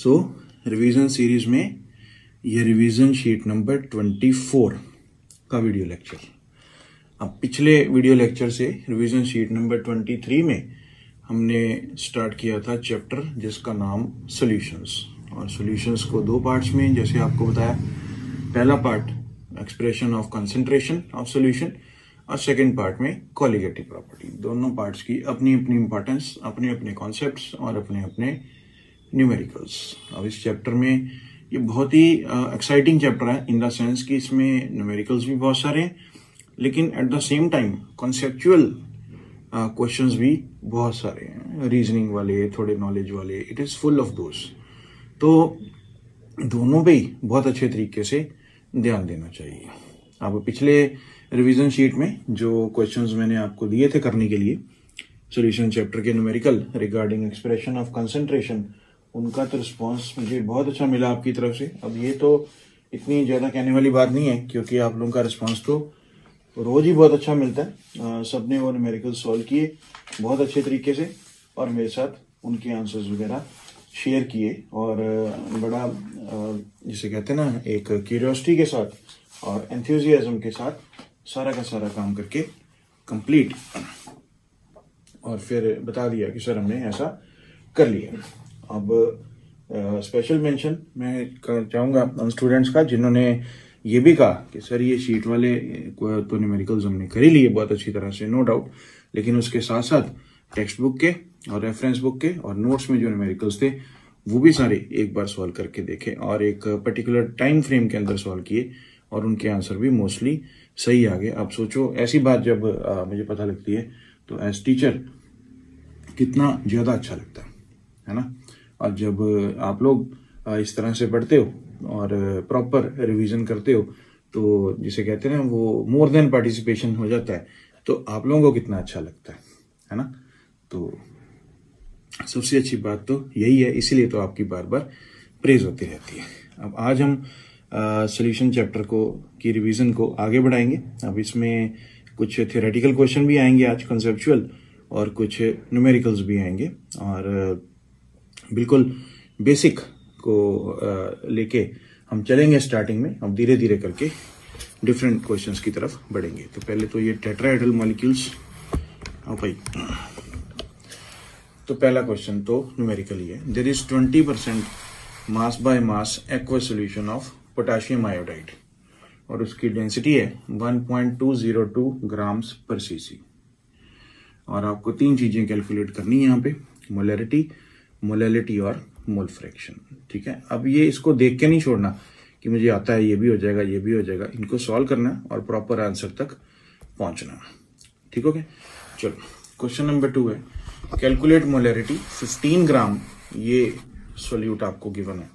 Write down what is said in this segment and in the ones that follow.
सो revision series में ये revision sheet number twenty four का वीडियो लेक्चर अब पिछले वीडियो लेक्चर से revision sheet number twenty three में हमने स्टार्ट किया था चैप्टर जिसका नाम सॉल्यूशंस और सॉल्यूशंस को दो पार्ट्स में, जैसे आपको बताया, पहला part expression of concentration of solution और सेकेंड पार्ट में कॉलिगेटिव प्रॉपर्टी दोनों पार्ट्स की अपनी अपनी इंपॉर्टेंस अपने अपने कॉन्सेप्ट और अपने अपने न्यूमेरिकल्स अब इस चैप्टर में ये बहुत ही एक्साइटिंग चैप्टर है इन द सेंस कि इसमें न्यूमेरिकल्स भी बहुत सारे हैं, लेकिन at the same time conceptual questions भी बहुत सारे हैं। रीजनिंग वाले, थोड़े नॉलेज वाले इट इज़ फुल ऑफ़ दोस्त तो दोनों पे ही बहुत अच्छे तरीके से ध्यान देना चाहिए। अब पिछले रिवीजन शीट में जो क्वेश्चंस मैंने आपको दिए थे करने के लिए सॉल्यूशन चैप्टर के numerical regarding expression of concentration उनका तो रिस्पांस मुझे बहुत अच्छा मिला आपकी तरफ़ से। अब ये तो इतनी ज़्यादा कहने वाली बात नहीं है, क्योंकि आप लोगों का रिस्पांस तो रोज ही बहुत अच्छा मिलता है। सबने वो न्यूमेरिकल सॉल्व किए बहुत अच्छे तरीके से, और मेरे साथ उनके आंसर्स वगैरह शेयर किए। और बड़ा जिसे कहते हैं ना, एक क्यूरियोसिटी के साथ और एंथ्यूजियाज्म के साथ सारा का सारा काम करके कंप्लीट और फिर बता दिया कि सर हमने ऐसा कर लिया। अब स्पेशल uh, मेंशन मैं चाहूँगा उन स्टूडेंट्स का जिन्होंने ये भी कहा कि सर ये शीट वाले तो न्यूमेरिकल्स हमने कर लिए बहुत अच्छी तरह से नो डाउट लेकिन उसके साथ साथ टेक्स्ट बुक के और रेफरेंस बुक के और नोट्स में जो न्यूमेरिकल्स थे वो भी सारे एक बार सॉल्व करके देखे और एक पर्टिकुलर टाइम फ्रेम के अंदर सॉल्व किए और उनके आंसर भी मोस्टली सही आ गए। आप सोचो ऐसी बात जब आ, मुझे पता लगती है तो एज टीचर कितना ज़्यादा अच्छा लगता है है ना? और जब आप लोग इस तरह से पढ़ते हो और प्रॉपर रिवीजन करते हो तो जिसे कहते हैं ना, वो मोर देन पार्टिसिपेशन हो जाता है। तो आप लोगों को कितना अच्छा लगता है है ना? तो सबसे अच्छी बात तो यही है, इसीलिए तो आपकी बार बार प्रेज होती रहती है। अब आज हम सोल्यूशन चैप्टर को, की रिवीजन को आगे बढ़ाएँगे। अब इसमें कुछ थियोरेटिकल क्वेश्चन भी आएँगे आज कंसेप्चुअल और कुछ न्यूमेरिकल्स भी आएँगे। और बिल्कुल बेसिक को लेके हम चलेंगे स्टार्टिंग में। हम धीरे धीरे करके डिफरेंट क्वेश्चंस की तरफ़ बढ़ेंगे। तो पहले तो ये टेट्राइडल मॉलिक्यूल्स हाँ भाई तो पहला क्वेश्चन तो न्यूमेरिकली है। There is twenty percent mass by mass aqua solution of potassium iodide और उसकी डेंसिटी है 1.202 ग्राम्स पर सीसी और आपको तीन चीज़ें कैलकुलेट करनी है यहाँ पे मोलरिटी मोलैलिटी और मोल फ्रैक्शन, ठीक है? अब ये इसको देख के नहीं छोड़ना कि मुझे आता है, ये भी हो जाएगा, ये भी हो जाएगा। इनको सॉल्व करना और प्रॉपर आंसर तक पहुँचना। ठीक गया चलो क्वेश्चन नंबर टू है। कैलकुलेट मोलरिटी 15 ग्राम ये सोल्यूट आपको गिवन है।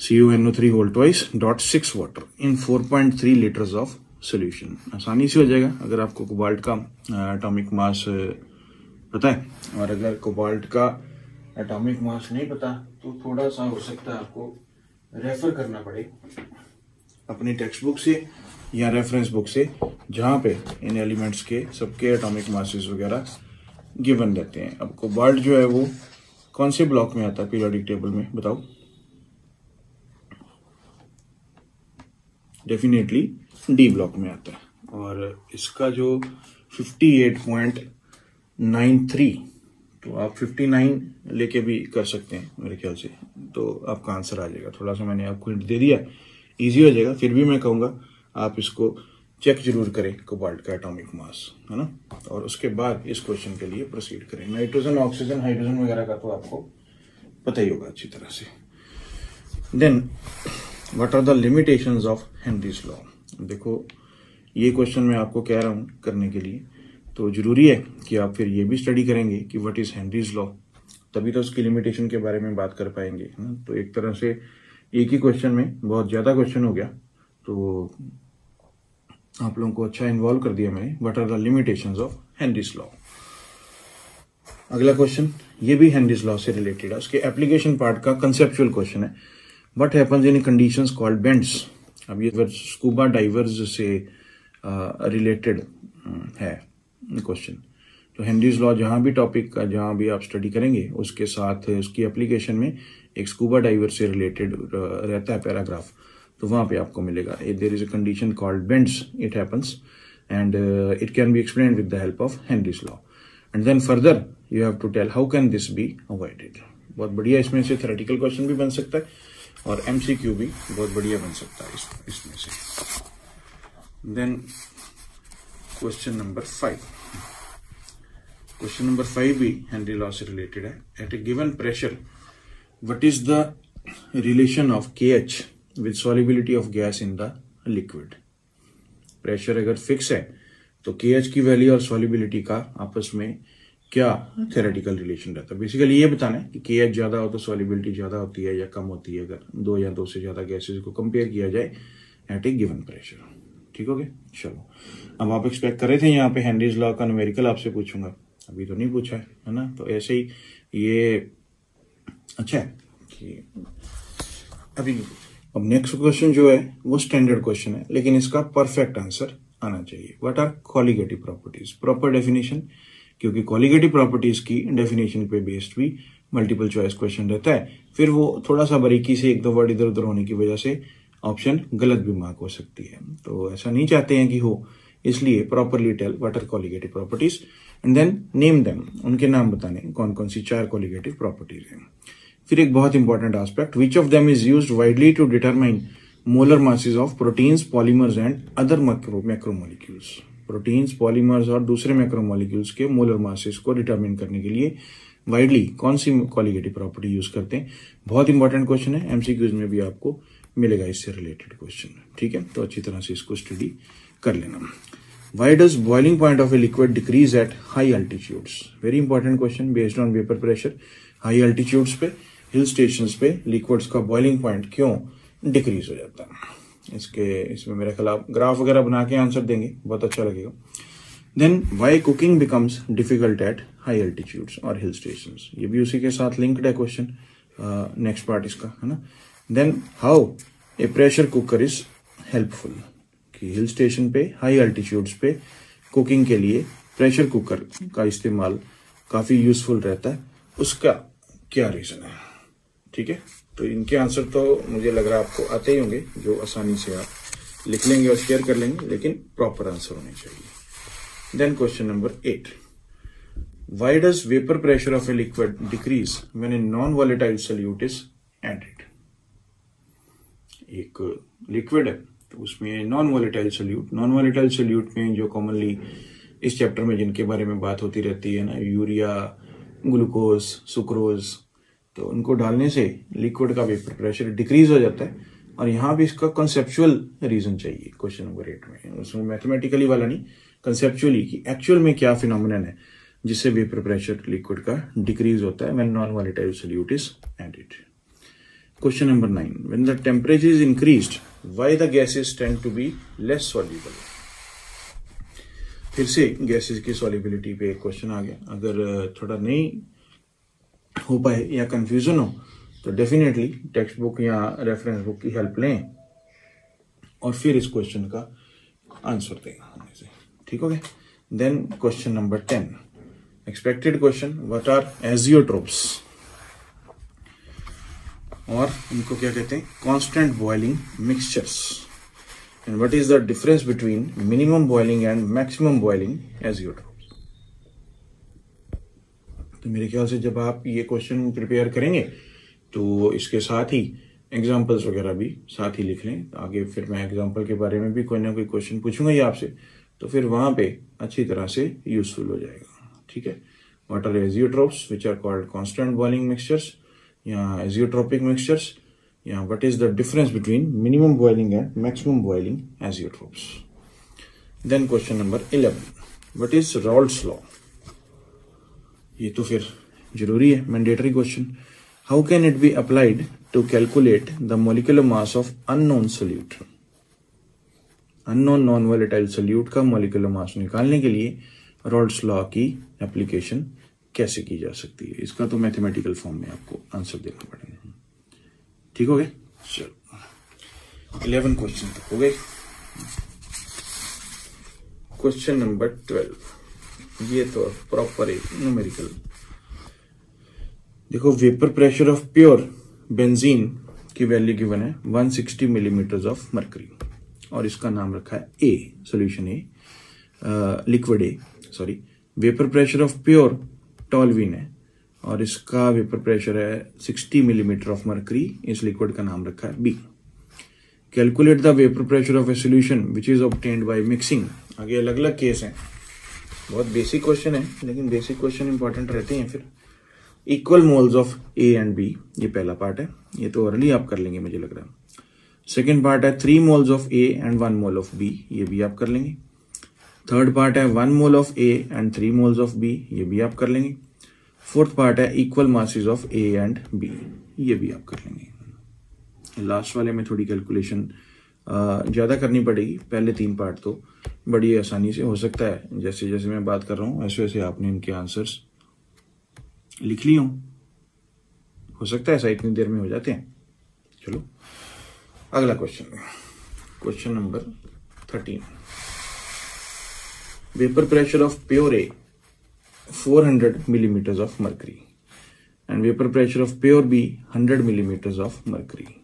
C U N O three whole twice dot six water in 4.3 litres of solution आसानी से हो जाएगा। अगर आपको कोबाल्ट का एटॉमिक मास पता है? और अगर कोबाल्ट का एटॉमिक मास नहीं पता तो थोड़ा सा हो सकता है आपको रेफर करना पड़े अपनी टेक्स्ट बुक से या रेफरेंस बुक से, जहाँ पे इन एलिमेंट्स के सबके एटॉमिक मासेस वगैरह गिवन रहते हैं। अब कोबाल्ट जो है वो कौन से ब्लॉक में आता है? पीरियोडिक टेबल में, बताओ। डेफिनेटली डी ब्लॉक में आता है। और इसका जो 58.93 तो आप 59 लेके भी कर सकते हैं, मेरे ख्याल से। तो आपका आंसर आ जाएगा। थोड़ा सा मैंने आपको हिंट दे दिया इजी हो जाएगा। फिर भी मैं कहूँगा, आप इसको चेक ज़रूर करें, कोबाल्ट का एटॉमिक मास है ना? और उसके बाद इस क्वेश्चन के लिए प्रोसीड करें। नाइट्रोजन ऑक्सीजन हाइड्रोजन वगैरह का तो आपको पता ही होगा अच्छी तरह से। Then what are the limitations of Henry's law देखो, ये क्वेश्चन मैं आपको कह रहा हूँ करने के लिए। तो ज़रूरी है कि आप फिर ये भी स्टडी करेंगे कि व्हाट इज़ हेनरीज लॉ तभी तो उसकी लिमिटेशन के बारे में बात कर पाएँगे है ना? तो एक तरह से एक ही क्वेश्चन में बहुत ज़्यादा क्वेश्चन हो गया। तो आप लोगों को अच्छा इन्वॉल्व कर दिया मैंने। What are the limitations of Henry's law अगला क्वेश्चन ये भी हेनरीज लॉ से रिलेटेड है। उसके एप्लीकेशन पार्ट का कंसेप्चुअल क्वेश्चन है। What happens in conditions called bends अब ये स्कूबा डाइवर्स से रिलेटेड uh, है। क्वेश्चन तो हेनरीज लॉ जहाँ भी टॉपिक का जहाँ भी आप स्टडी करेंगे उसके साथ उसकी एप्लीकेशन में एक स्कूबा डाइवर से रिलेटेड रहता है पैराग्राफ तो वहाँ पे आपको मिलेगा। There is a condition called bends it happens and it can be explain with the help of Henry's law and then further you have to tell how can this be avoided बहुत बढ़िया इसमें से theoretical question भी बन सकता है और MCQ भी बहुत बढ़िया बन सकता है इस, इसमें से। Then question number five question number five भी हेनरी लॉ से रिलेटेड है. At a given pressure what is the relation of K H with solubility of gas in the liquid pressure अगर फिक्स है तो के एच की value और solubility का आपस में क्या थेरेटिकल रिलेशन रहता है? बेसिकली ये बताना है कि के एच ज़्यादा हो तो सॉलिबिलिटी ज़्यादा होती है या कम होती है? अगर दो या दो से ज़्यादा गैसेज को कंपेयर किया जाए एट ए गिवन प्रेशर ठीक हो गया? चलो। अब आप एक्सपेक्ट कर रहे थे यहाँ पे हेनरीज लॉ का न्यूमेरिकल आपसे पूछूँगा। अभी तो नहीं पूछा है है ना? तो ऐसे ही ये अच्छा है कि अभी अब नेक्स्ट क्वेश्चन जो है, वो स्टैंडर्ड क्वेश्चन है, लेकिन इसका परफेक्ट आंसर आना चाहिए। What are colligative properties proper definition क्योंकि कॉलिगेटिव प्रॉपर्टीज़ की डेफिनेशन पे बेस्ड भी मल्टीपल चॉइस क्वेश्चन रहता है। फिर वो थोड़ा सा बारीकी से एक दो वर्ड इधर उधर होने की वजह से ऑप्शन गलत भी मार्क हो सकती है। तो ऐसा नहीं चाहते हैं कि हो, इसलिए properly tell what are colligative properties and then name them उनके नाम बताने कौन कौन सी चार कॉलिगेटिव प्रॉपर्टीज़ हैं। फिर एक बहुत important aspect which of them is use widely to determine molar masses of proteins polymers and other macromolecules proteins polymers और दूसरे मैक्रोमोलिक्यूल्स के मोलर मासेस को डिटरमिन करने के लिए वाइडली कौन सी कॉलिगेटिव प्रॉपर्टी यूज़ करते हैं। बहुत इंपॉर्टेंट क्वेश्चन है एमसीक्यूज में भी आपको मिलेगा इससे रिलेटेड क्वेश्चन ठीक है? तो अच्छी तरह से इसको स्टडी कर लेना। Why does boiling point of a liquid decrease at high altitudes very important question based on vapour pressure high altitudes पे हिल स्टेशन पे लिक्विड्स का बॉइलिंग पॉइंट क्यों डिक्रीज हो जाता है? इसके, इसमें मेरे ख्याल आप ग्राफ वगैरह बना के आंसर देंगे, बहुत अच्छा लगेगा। Then why cooking becomes difficult at high altitudes और हिल स्टेशन ये भी उसी के साथ लिंक्ड है क्वेश्चन नेक्स्ट पार्ट इसका, है ना? Then how a pressure cooker is helpful कि हिल स्टेशन पे हाई अल्टीट्यूड्स पे कुकिंग के लिए प्रेशर कुकर का इस्तेमाल काफ़ी यूजफुल रहता है। उसका क्या रीजन है? ठीक है? तो इनके आंसर तो मुझे लग रहा है आपको आते ही होंगे, जो आसानी से आप लिख लेंगे और शेयर कर लेंगे, लेकिन प्रॉपर आंसर होने चाहिए। Then question number eight why does vapour pressure of a liquid decrease when a non volatile solute is added एक लिक्विड है तो उसमें non volatile solute non volatile solute में जो कॉमनली इस चैप्टर में जिनके बारे में बात होती रहती है ना यूरिया ग्लूकोज सुक्रोज तो उनको डालने से लिक्विड का वेपर प्रेशर डिक्रीज हो जाता है। और यहाँ भी इसका कंसेप्चुअल रीजन चाहिए क्वेश्चन नंबर एट में। उसमें मैथमेटिकली वाला नहीं कंसेप्चुअली कि एक्चुअल में क्या फिनोमिनन है, जिससे वेपर प्रेशर लिक्विड का डिक्रीज होता है when non volatile solute is added question number nine when the temperature is increased why the gases tend to be less soluble फिर से गैसेस की सॉल्युबिलिटी पे एक क्वेश्चन आ गया। अगर थोड़ा नहीं हो पाए या कंफ्यूजन हो तो डेफिनेटली टेक्स्ट बुक या रेफरेंस बुक की हेल्प लें और फिर इस क्वेश्चन का आंसर दें ठीक हो गया? Then question number ten expected question what are azeotropes और इनको क्या कहते हैं? Constant boiling mixtures and what is the difference between minimum boiling and maximum boiling azeotrope तो मेरे ख्याल से जब आप ये क्वेश्चन प्रिपेयर करेंगे तो इसके साथ ही एग्जाम्पल्स वगैरह भी साथ ही लिख लें। आगे फिर मैं एग्ज़ाम्पल के बारे में भी कोई ना कोई क्वेश्चन पूछूँगा ही आपसे। तो फिर वहाँ पे अच्छी तरह से यूजफुल हो जाएगा। ठीक है? What are azeotropes which are called constant boiling mixtures azeotropic mixtures या what is the difference between minimum boiling and maximum boiling azeotropes then question number eleven what is Raoult's law ये तो फिर ज़रूरी है mandatory question how can it be applied to calculate the molecular mass of unknown solute unknown non volatile solute का molecular mass निकालने के लिए रॉल्ड्स law की एप्लीकेशन कैसे की जा सकती है? इसका तो मैथमेटिकल फॉर्म में आपको आंसर देना पड़ेगा। ठीक हो गया चलो। इलेवन क्वेश्चन तक, हो गए? क्वेश्चन नंबर ट्वेल्व ये तो प्रॉपर एक न्यूमेरिकल देखो vapour pressure of pure benzene की वैल्यू गिवन है 160 मिलीमीटर ऑफ़ मरकरी और इसका नाम रखा है A solution a liquid A sorry vapour pressure of pure toluene है और इसका वेपर प्रेशर है 60 मिलीमीटर ऑफ़ मरकरी इस लिक्विड का नाम रखा है B calculate the vapour pressure of a solution which is obtained by mixing आगे अलग अलग केस हैं। बहुत बेसिक क्वेश्चन है, लेकिन बेसिक क्वेश्चन इंपॉर्टेंट रहते हैं फिर। Equal moles of A and B ये पहला पार्ट है। ये तो अर्ली आप कर लेंगे, मुझे लग रहा है। सेकेंड पार्ट है three moles of A and one mole of B ये भी आप कर लेंगे। थर्ड पार्ट है one mole of A and three moles of B ये भी आप कर लेंगे। फोर्थ पार्ट है equal masses of A and B ये भी आप कर लेंगे। लास्ट वाले में थोड़ी कैलकुलेशन ज़्यादा करनी पड़ेगी, पहले तीन पार्ट तो। बड़ी आसानी से हो सकता है। जैसे जैसे मैं बात कर रहा हूँ, ऐसे वैसे आपने इनके आंसर्स लिख हूँ। हो सकता है ऐसा इतनी देर में हो जाते हैं। चलो, अगला question question number thirteen vapour pressure of pure A 400 millimeters of mercury and vapor pressure of pure B 100 millimeters of mercury.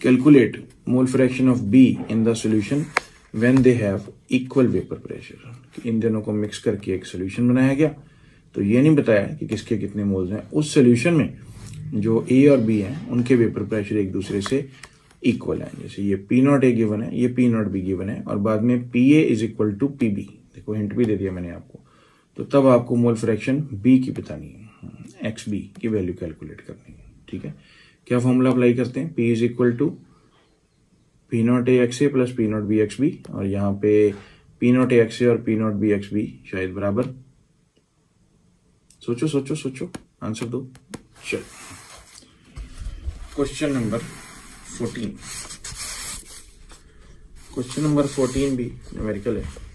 Calculate mole fraction of B in the solution when they have equal vapor pressure. इन दोनों को mix करके एक solution बनाया गया तो ये नहीं बताया कि किसके कितने मोल्स हैं उस सोल्यूशन में जो ए और बी हैं उनके वेपर प्रेशर एक दूसरे से इक्वल है जैसे ये पी नॉट ए गिवन है ये पी नॉट बी गिवन है और बाद में P A is equal to P B देखो हिंट भी दे दिया मैंने आपको। तो तब आपको मोल फ्रैक्शन बी की बतानी है। एक्स बी की वैल्यू कैलकुलेट करनी है। ठीक है? क्या फॉर्मूला अप्लाई करते हैं? P is equal to P nought A X A plus P nought B X B और यहाँ पे P nought A X A और P nought B X B शायद बराबर। सोचो सोचो सोचो। आंसर दो। चल। Question number fourteen question number fourteen भी न्यूमेरिकल है।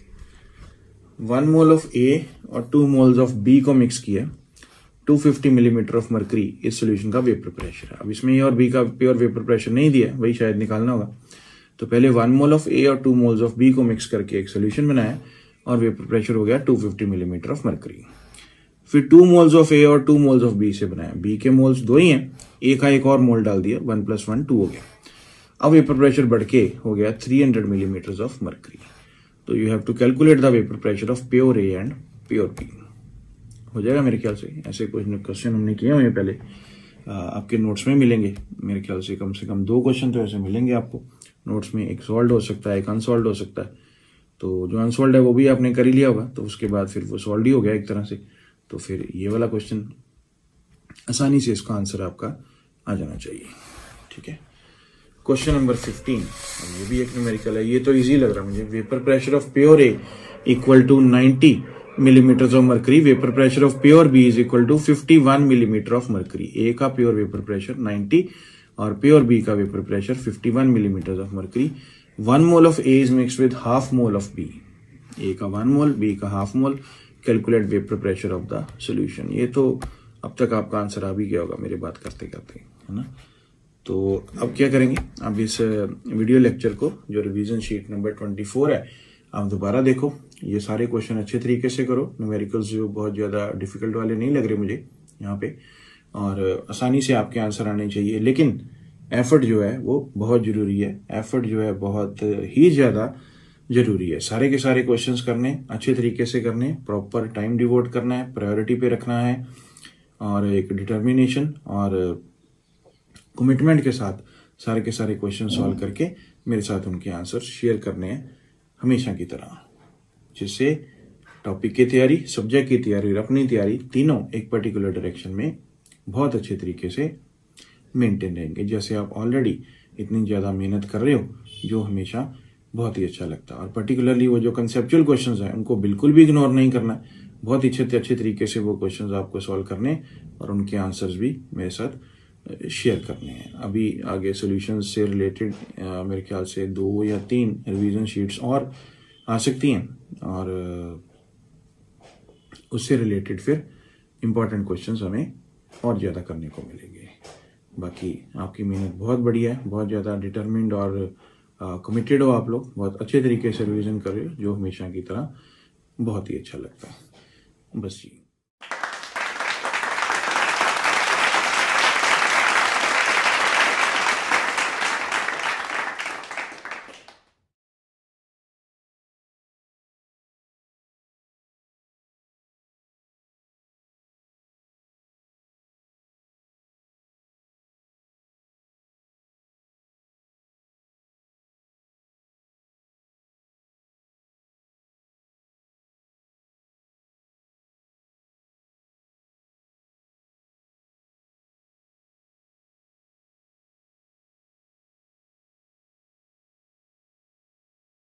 वन मोल ऑफ़ ए और टू मोल्स ऑफ़ बी को मिक्स किया 250 मिलीमीटर ऑफ़ मरकरी इस सोल्यूशन का वेपर प्रेशर है। अब इसमें ए और बी का प्योर वेपर प्रेशर नहीं दिया वही शायद निकालना होगा। तो पहले वन मोल ऑफ़ ए और टू मोल्स ऑफ़ बी को मिक्स करके एक सोल्यूशन बनाया और वेपर प्रेशर हो गया 250 मिलीमीटर ऑफ़ मरकरी फिर टू मोल्स ऑफ़ ए और टू मोल्स ऑफ़ बी से बनाया। बी के मोल्स दो ही हैं। ए का एक और मोल डाल दिया वन प्लस वन टू हो गया। अब वेपर प्रेशर बढ़ के हो गया 300 मिलीमीटर ऑफ़ मरकरी तो you have to calculate the vapour pressure of pure A and pure B हो जाएगा मेरे ख्याल से? ऐसे कुछ क्वेश्चन हमने किए हुए पहले। आपके नोट्स में मिलेंगे, मेरे ख्याल से कम से कम दो क्वेश्चन तो ऐसे मिलेंगे आपको। नोट्स में एक सॉल्व हो सकता है, एक अनसॉल्व हो सकता है। तो जो अनसॉल्व है वो भी आपने कर ही लिया होगा। तो उसके बाद फिर वो सॉल्व ही हो गया एक तरह से। तो फिर ये वाला क्वेश्चन आसानी से इसका आंसर आपका आ जाना चाहिए। ठीक है? क्वेश्चन नंबर फिफ्टीन ये भी एक न्यूमेरिकल है, ये तो इजी लग रहा है मुझे। Vapour pressure of pure A equal to 90 millimetre of mercury vapour pressure of pure B is equal to 51 millimetre of mercury A का प्योर वेपर प्रेशर 90 और प्योर बी का vapour pressure 51 millimetre of mercury one mole of A is mix with half mole of B A का one mole B का half mole calculate vapour pressure of the solution ये तो अब तक आपका answer आ भी गया होगा मेरे बात करते करते है ना? तो अब क्या करेंगे? अब इस वीडियो लेक्चर को, जो रिवीजन शीट नंबर 24 है, आप दोबारा देखो। ये सारे क्वेश्चन अच्छे तरीके से करो। न्यूमेरिकल्स जो बहुत ज़्यादा डिफ़िकल्ट वाले नहीं लग रहे मुझे, यहाँ पे। और, आसानी से आपके आंसर आने चाहिए। लेकिन एफर्ट जो है, वो बहुत ज़रूरी है। एफर्ट जो है, बहुत ही ज़्यादा ज़रूरी है। सारे के सारे क्वेश्चंस करने, अच्छे तरीके से करने प्रॉपर टाइम डिवोट करना है प्रायोरिटी पे रखना है। और एक डिटर्मिनेशन और कमिटमेंट के साथ सारे के सारे क्वेश्चन सॉल्व करके मेरे साथ उनके आंसर शेयर करने हैं हमेशा की तरह। जिससे टॉपिक की तैयारी सब्जेक्ट की तैयारी और अपनी तैयारी तीनों एक पर्टिकुलर डायरेक्शन में बहुत अच्छे तरीके से मेंटेन रहेंगे। जैसे आप ऑलरेडी इतनी ज़्यादा मेहनत कर रहे हो, जो हमेशा बहुत ही अच्छा लगता है। और पर्टिकुलरली वो जो कंसेप्चुअल क्वेश्चंस हैं, उनको बिल्कुल भी इग्नोर नहीं करना। बहुत ही अच्छे अच्छे तरीके से वो क्वेश्चंस आपको सॉल्व करने और उनके आंसर्स भी मेरे साथ शेयर करने हैं। अभी आगे सोल्यूशन से रिलेटेड मेरे ख्याल से दो या तीन रिवीजन शीट्स और आ सकती हैं। और उससे रिलेटेड फिर इम्पोर्टेंट क्वेश्चंस हमें और ज़्यादा करने को मिलेंगे। बाकी आपकी मेहनत बहुत बढ़िया है, बहुत ज़्यादा डिटर्मिंड और कमिटेड हो आप लोग। बहुत अच्छे तरीके से रिविज़न कर रहे हो जो हमेशा की तरह बहुत ही अच्छा लगता है। बस जी।